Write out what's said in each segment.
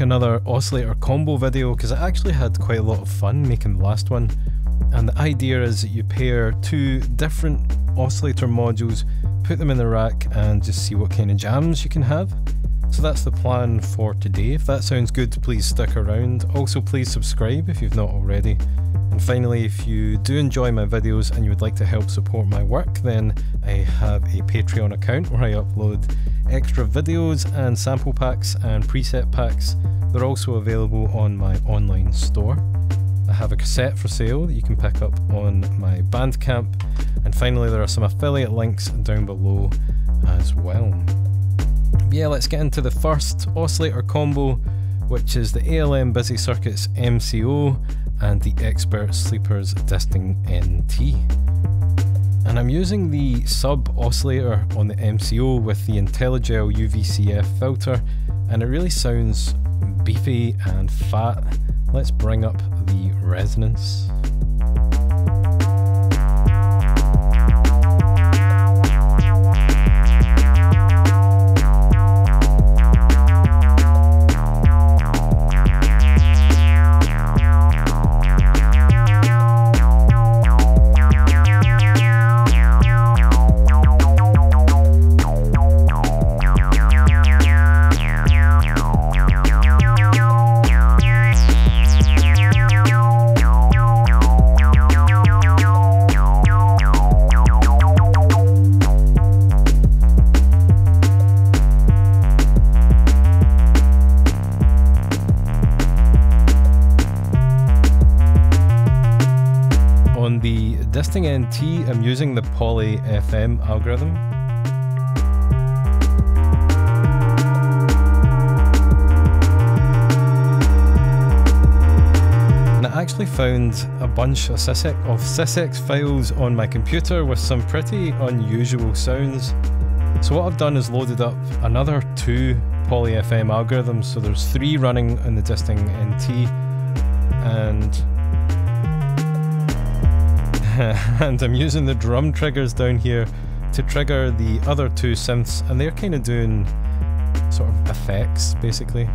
make another oscillator combo video because I actually had quite a lot of fun making the last one. And the idea is that you pair two different oscillator modules, put them in the rack and just see what kind of jams you can have. So that's the plan for today. If that sounds good, please stick around. Also, please subscribe if you've not already. And finally, if you do enjoy my videos and you would like to help support my work, then I have a Patreon account where I upload extra videos and sample packs and preset packs. They're also available on my online store. I have a cassette for sale that you can pick up on my Bandcamp. And finally, there are some affiliate links down below as well. Yeah, let's get into the first oscillator combo, which is the ALM Busy Circuits MCO and the Expert Sleepers Disting NT. And I'm using the sub oscillator on the MCO with the Intellijel UVCF filter, and it really sounds beefy and fat. Let's bring up the resonance. Disting NT, I'm using the Poly FM algorithm. And I actually found a bunch of Sysex, of Sysex files on my computer with some pretty unusual sounds. So what I've done is loaded up another two Poly FM algorithms. So there's three running in the Disting NT and and I'm using the drum triggers down here to trigger the other two synths and they're kind of doing sort of effects basically.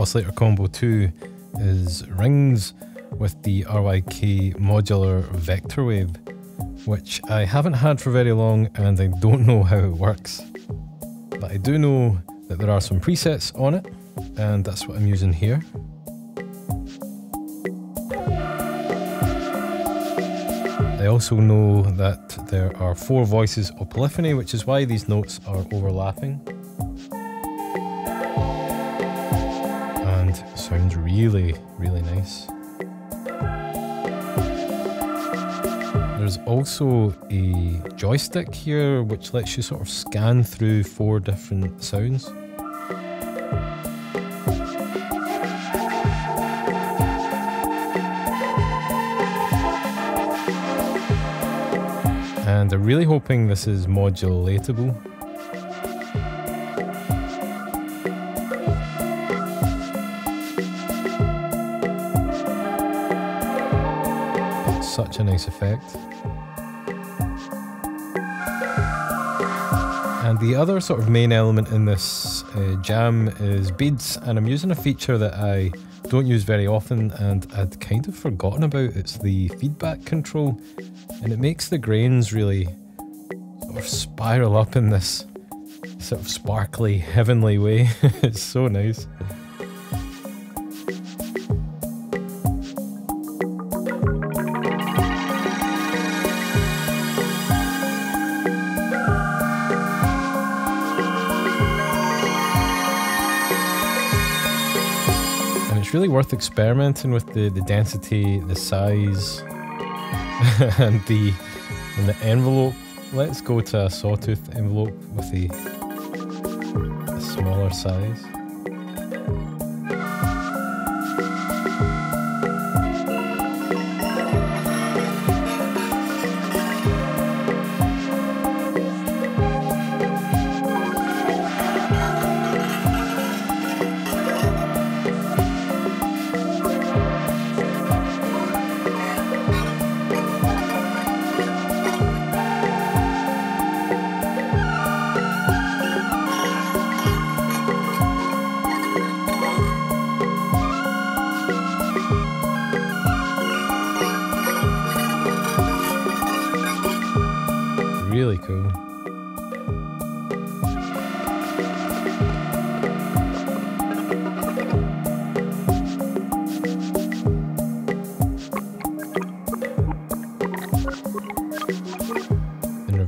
Oscillator Combo 2 is rings with the RYK modular vector wave, which I haven't had for very long and I don't know how it works. But I do know that there are some presets on it, and that's what I'm using here. I also know that there are four voices of polyphony, which is why these notes are overlapping. Really, really nice. There's also a joystick here which lets you sort of scan through four different sounds. And I'm really hoping this is modulatable such a nice effect. And the other sort of main element in this uh, jam is beads, and I'm using a feature that I don't use very often and I'd kind of forgotten about. It's the feedback control, and it makes the grains really sort of spiral up in this sort of sparkly, heavenly way. it's so nice. Really worth experimenting with the, the density, the size, and the and the envelope. Let's go to a sawtooth envelope with the a smaller size.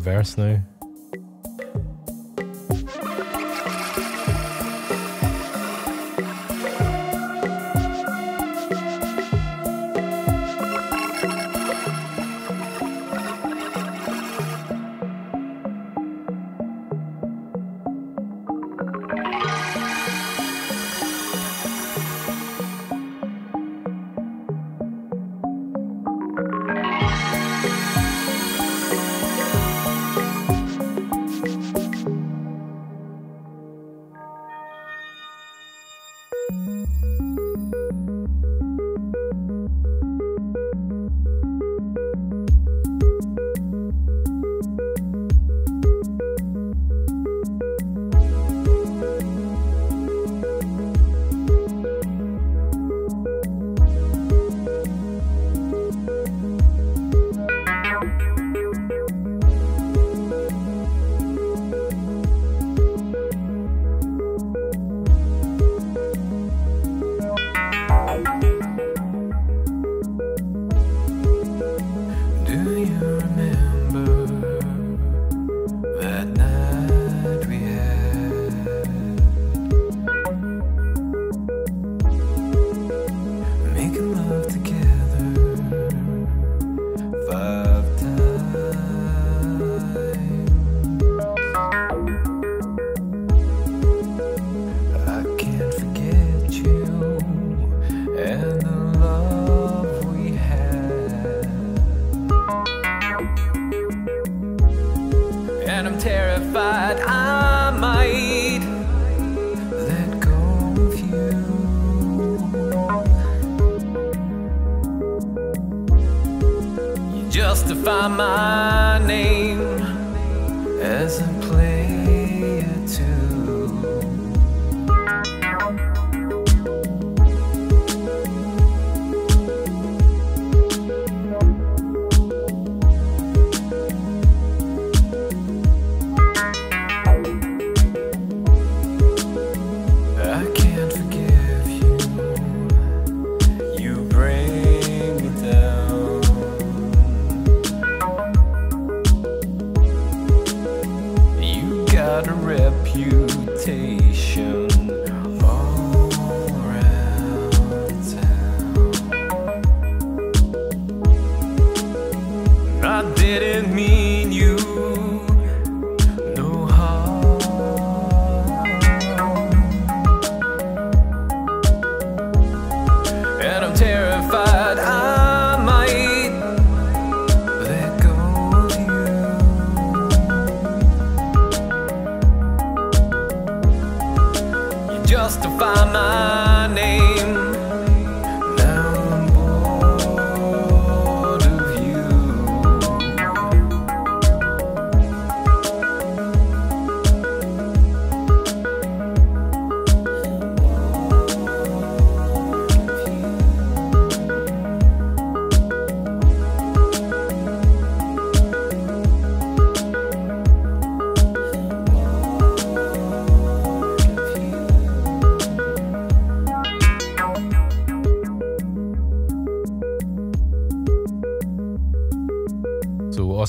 Reverse now.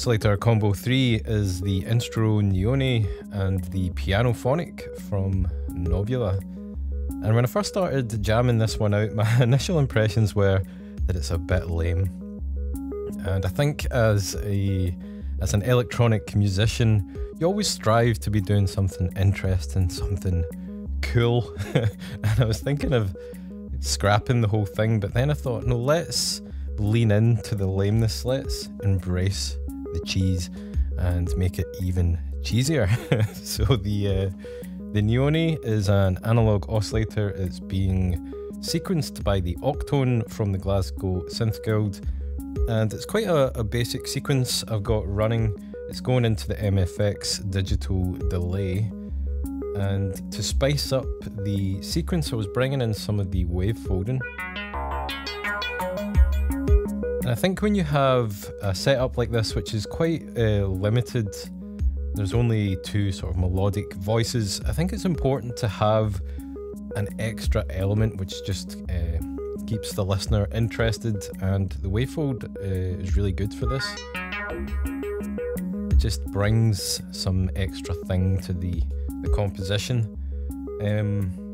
Oscillator Combo 3 is the Instruo Neoni and the Pianophonic from Knobula. And when I first started jamming this one out, my initial impressions were that it's a bit lame. And I think as a as an electronic musician, you always strive to be doing something interesting, something cool. and I was thinking of scrapping the whole thing, but then I thought, no, let's lean into the lameness, let's embrace the cheese and make it even cheesier. so the uh, the Neoni is an analog oscillator. It's being sequenced by the Octone from the Glasgow Synth Guild, and it's quite a, a basic sequence I've got running. It's going into the MFX digital delay. And to spice up the sequence, I was bringing in some of the wave folding. I think when you have a setup like this, which is quite uh, limited, there's only two sort of melodic voices, I think it's important to have an extra element which just uh, keeps the listener interested, and the wavefold uh, is really good for this. It just brings some extra thing to the, the composition. Um,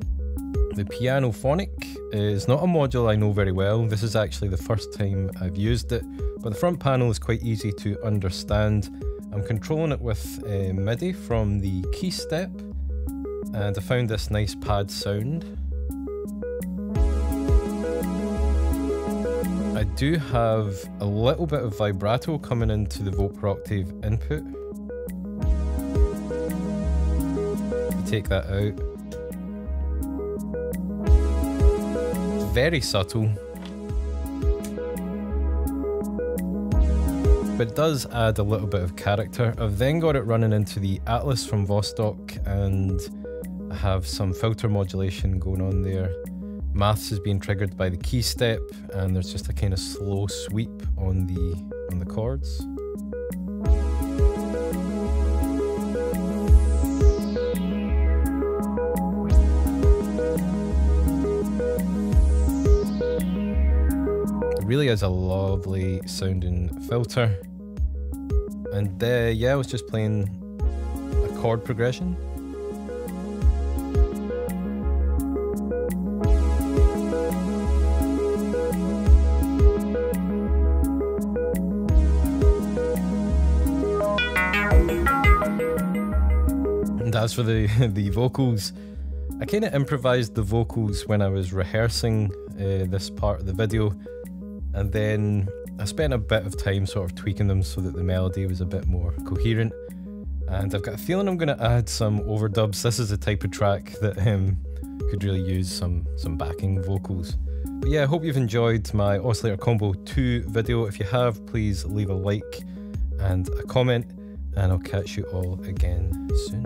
the Pianophonic is not a module I know very well. This is actually the first time I've used it, but the front panel is quite easy to understand. I'm controlling it with uh, MIDI from the KeyStep, and I found this nice pad sound. I do have a little bit of vibrato coming into the Volt Octave input. Take that out. Very subtle. But does add a little bit of character. I've then got it running into the Atlas from Vostok and I have some filter modulation going on there. Maths is being triggered by the key step and there's just a kind of slow sweep on the on the chords. Really is a lovely sounding filter. And uh, yeah, I was just playing a chord progression. And as for the the vocals, I kind of improvised the vocals when I was rehearsing uh, this part of the video and then I spent a bit of time sort of tweaking them so that the melody was a bit more coherent. And I've got a feeling I'm going to add some overdubs. This is the type of track that um, could really use some, some backing vocals. But yeah, I hope you've enjoyed my Oscillator Combo 2 video. If you have, please leave a like and a comment, and I'll catch you all again soon.